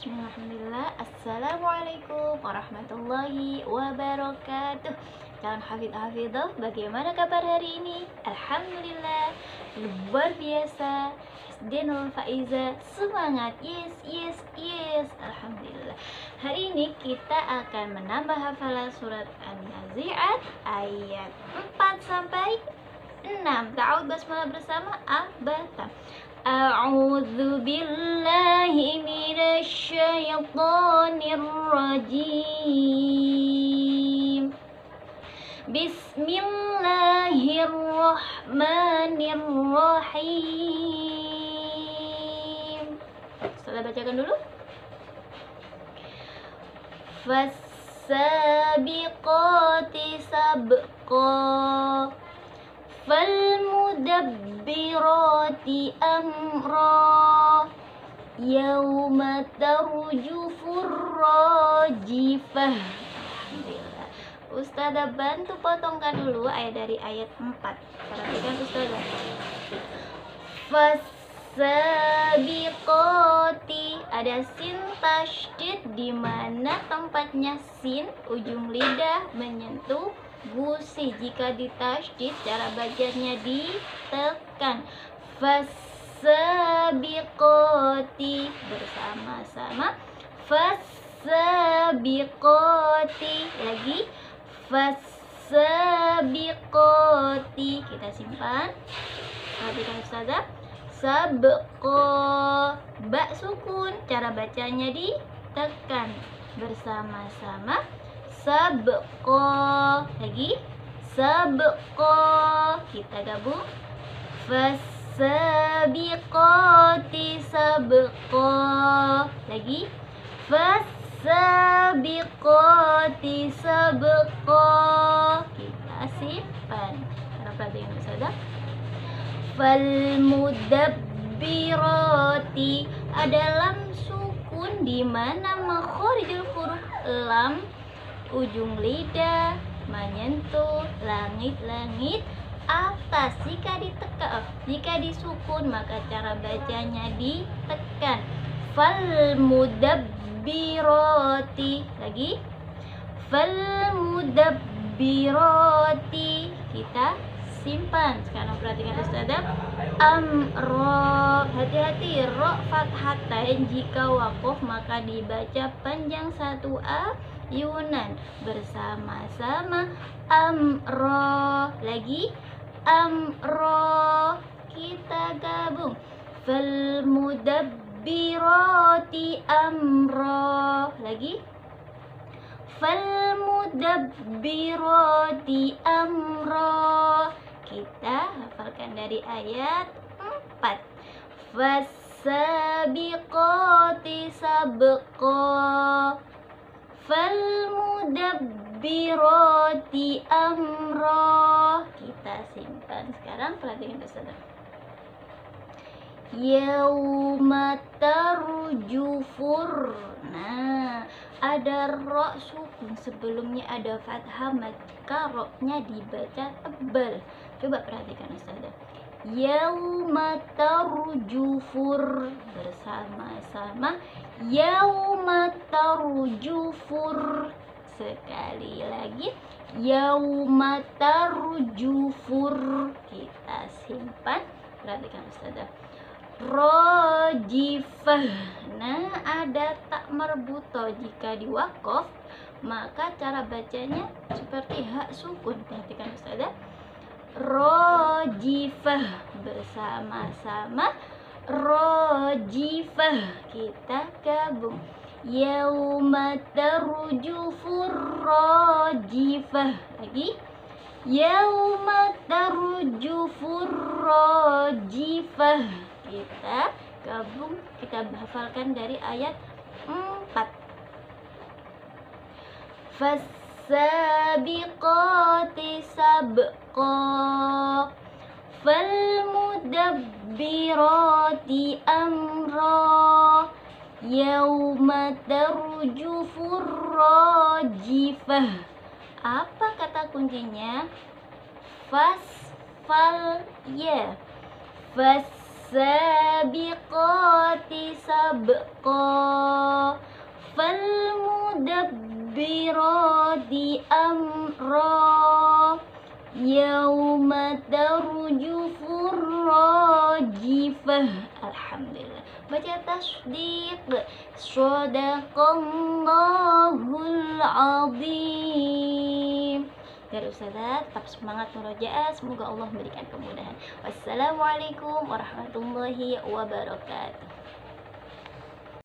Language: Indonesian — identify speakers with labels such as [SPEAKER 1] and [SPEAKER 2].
[SPEAKER 1] Bismillahirrahmanirrahim. Assalamualaikum warahmatullahi wabarakatuh. Calon hafid hafidah bagaimana kabar hari ini? Alhamdulillah luar biasa. Nurul Faiza semangat. Yes yes yes. Alhamdulillah. Hari ini kita akan menambah hafalan surat An-Nazi'at ayat 4 sampai 6 Ta'awud basmalah bersama Abata أعوذ بالله من الشيطان الرجيم. بسم الله الرحمن الرحيم. Setelah bacakan dulu. فالسابقات سبقا فالمدبرات أمرا يوم ترجف الراجفة Alhamdulillah Ustazah bantu potongkan dulu ayat dari ayat 4 Perhatikan Ustazah Fasabiqati Ada sin tashdid di mana tempatnya sin Ujung lidah menyentuh gusi jika ditasydid cara bacanya ditekan. Fasabiqati bersama-sama. Fasabiqati lagi. Fasabiqati kita simpan. Perhatikan ustazah. Sabqo bak sukun cara bacanya ditekan. Bersama-sama sabqo lagi? Sabqo kita gabung. Fasabiqati sabqo lagi? Fasabiqati sabqo kita simpan. Karena perhatikan saudara fal mudabbirati ada lam sukun di mana makhorijul huruf lam ujung lidah menyentuh langit-langit atas. Jika ditekan jika disukun maka cara bacanya ditekan. Fal mudabbirati lagi. Fal mudabbirati kita simpan. Sekarang perhatikan ustazah. Amro. Hati-hati. Ro fathatain jika wakof maka dibaca panjang satu a Yunan. Bersama-sama amro. Lagi amro. Kita gabung. Fal mudabbirati amro. Lagi fal mudabbirati amro. Kita hafalkan dari ayat 4 fasabiqati sabqa falmudabbirati amra kita simpan sekarang perhatikan saudara yauma tarjufur nah ada ro sukun sebelumnya ada fathah maka ro-nya dibaca tebal. Coba perhatikan saudara yauma tarjufur bersama-sama yauma tarjufur sekali lagi. Yauma tarjufur kita simpan. Perhatikan ustazah. Rojifah. Nah ada tak marbuto jika diwakof? Maka cara bacanya seperti hak sukun. Perhatikan ustazah rojifah bersama-sama. Rojifah kita gabung. Yauma tarjufur rojifah. Lagi. Yauma tarjufur rojifah. Kita gabung kita hafalkan dari ayat 4 fasabiqati sabqa falmudabbirati amra yauma tarjufur rajifah apa kata kuncinya fas fal ya fas فالسابقات سبقا فالمدبرات jufur rajifah alhamdulillah. Baca tasdik sadaqallahul azim dari Ustazah tetap semangat murojaah. Semoga Allah memberikan kemudahan. Wassalamualaikum warahmatullahi wabarakatuh.